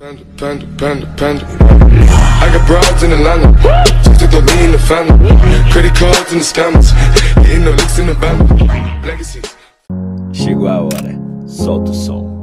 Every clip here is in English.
Panda, panda, panda, panda. I got broads in Atlanta. Just took the lean in the family. Credit cards and the scammers. Hitting the licks in the band. Legacies. Chegou a hora. Solta o som.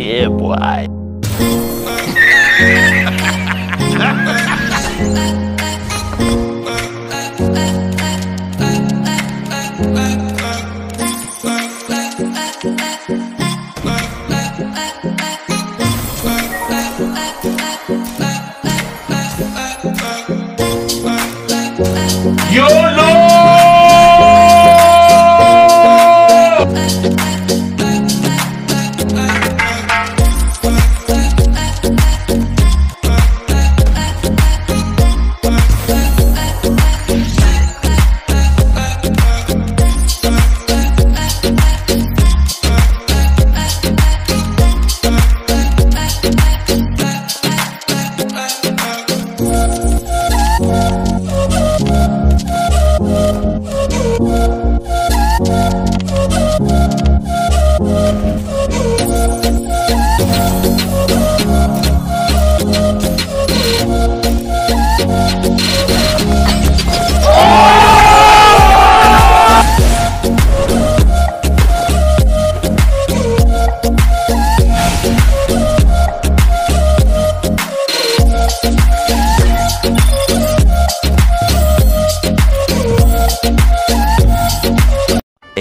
Yeah, boy.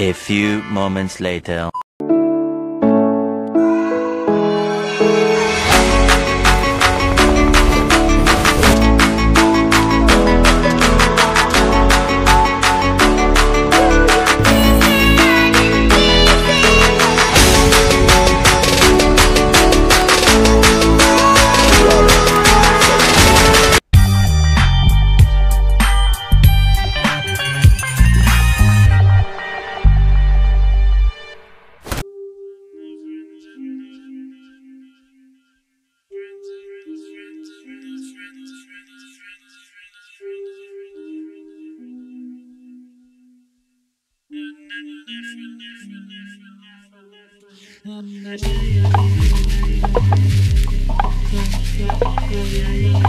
A few moments later. Yeah, yeah, yeah.